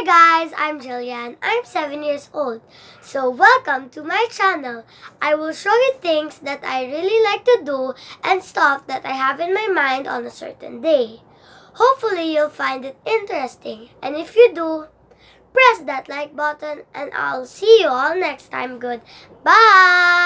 Hi guys, I'm Jillian. I'm 7 years old. So welcome to my channel. I will show you things that I really like to do and stuff that I have in my mind on a certain day. Hopefully you'll find it interesting. And if you do, press that like button and I'll see you all next time. Good. Bye!